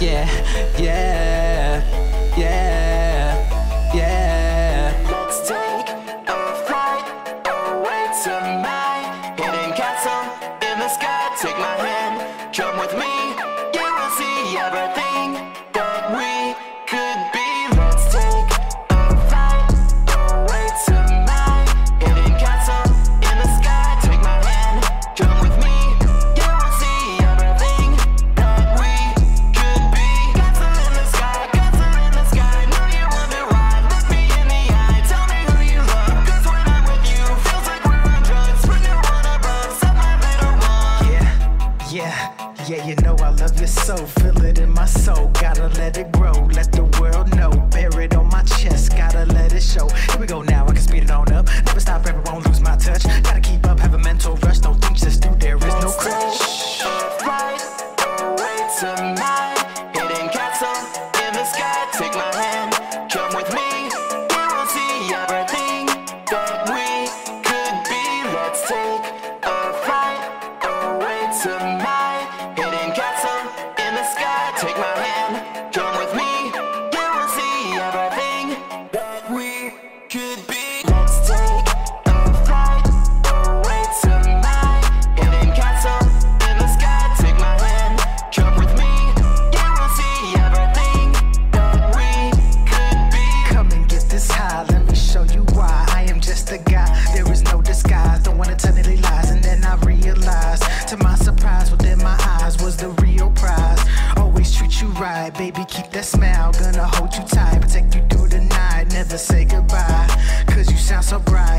yeah, yeah, yeah, yeah. Let's take a flight away to my hidden castle in the sky. Take my hand, come with me, you will see everything. Yeah, you know I love you so. Feel it in my soul. Gotta let it grow. Let the world know. Bear it on my chest. Gotta let it show. Here we go now. I can speed it on up. Never stop. Ever won't lose my touch. Gotta keep up. Have a mental rush. Don't think just do. There is no crash. Right away tonight. Hidden castle in the sky. Take my hand. Come with me. We will see everything that we could be. Let's take a flight away tonight. baby, keep that smile. Gonna hold you tight, protect you through the night. Never say goodbye, cause you sound so bright.